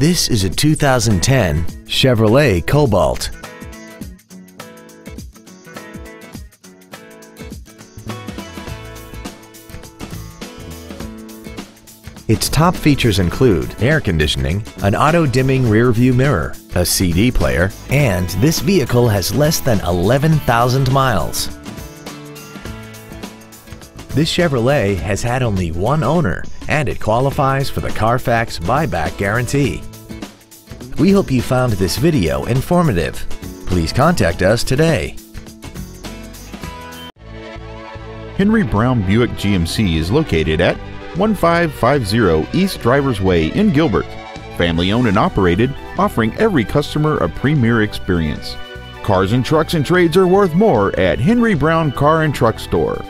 This is a 2010 Chevrolet Cobalt. Its top features include air conditioning, an auto-dimming rear-view mirror, a CD player, and this vehicle has less than 11,000 miles. This Chevrolet has had only one owner and it qualifies for the Carfax buyback guarantee. We hope you found this video informative. Please contact us today. Henry Brown Buick GMC is located at 1550 East Drivers Way in Gilbert. Family owned and operated, offering every customer a premier experience. Cars and trucks and trades are worth more at Henry Brown Car and Truck Store.